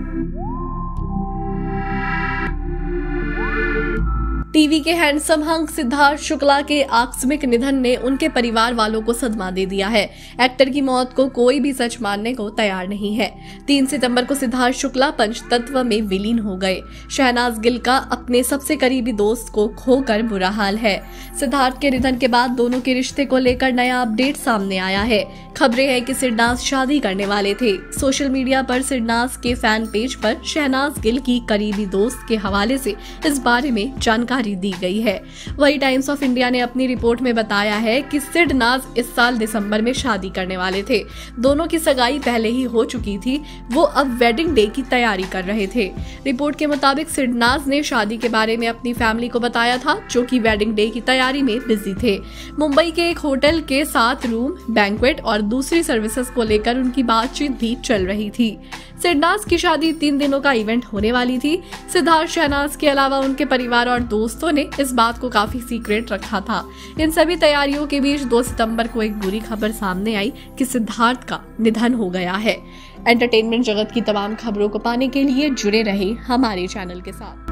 Woo! TV के handsome hunk Siddharth Shukla के आकस्मिक निधन ने उनके परिवार वालों को सदमा दे दिया है। एक्टर की मौत को कोई भी सच मानने को तैयार नहीं है। तीन सितंबर को सिद्धार्थ शुक्ला पंचतत्व में विलीन हो गए। शहनाज गिल का अपने सबसे करीबी दोस्त को खोकर बुरा हाल है। सिद्धार्थ के निधन के बाद दोनों के रिश्ते को लेकर नया अपडेट सामने आया है। खबरें हैं कि सिरनाज शादी करने वाले थे। सोशल मीडिया पर सिरनाज के फ़ैन पेज पर शहनाज गिल की करीबी दोस्त के हवाले से इस बारे में जानकारी जानकारी दी गई है। वही टाइम्स ऑफ़ इंडिया ने अपनी रिपोर्ट में बताया है कि सिड नाज इस साल दिसंबर में शादी करने वाले थे। दोनों की सगाई पहले ही हो चुकी थी। वो अब वेडिंग डे की तैयारी कर रहे थे। रिपोर्ट के मुताबिक सिडनाज ने शादी के बारे में अपनी फैमिली को बताया था, जो कि वेडिंग डे की तैयारी में बिज़ी थे। मुंबई के एक होटल के साथ रूम बैंकवेट और दूसरी सर्विसेज़ को लेकर उनकी बातचीत भी चल रही थी। सिडनाज की शादी तीन दिनों का इवेंट होने वाली थी। सिद्धार्थ शहनाज के अलावा उनके परिवार और दोस्तों ने इस बात को काफ़ी सीक्रेट रखा था। इन सभी तैयारियों के बीच 2 सितंबर को एक बुरी खबर सामने आई कि सिद्धार्थ का निधन हो गया है। एंटरटेनमेंट जगत की तमाम खबरों को पाने के लिए जुड़े रहे हमारे चैनल के साथ।